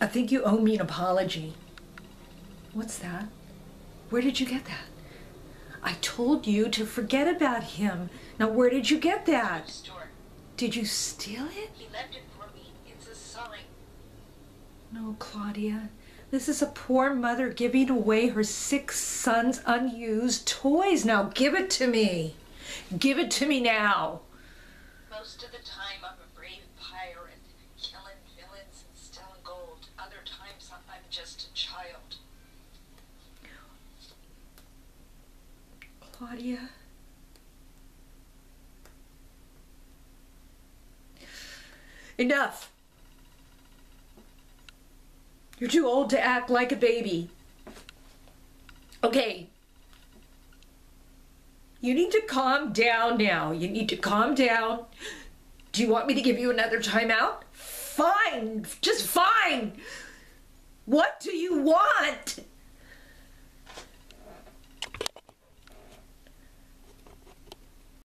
I think you owe me an apology. What's that? Where did you get that? I told you to forget about him. Now, where did you get that? Did you steal it? He left it for me. It's a sign. No, Claudia. This is a poor mother giving away her six sons' unused toys. Now, give it to me. Give it to me now. Most of the time, I'm a brave pirate, Claudia. Enough. You're too old to act like a baby. Okay. You need to calm down now. You need to calm down. Do you want me to give you another timeout? Fine. Just fine. What do you want?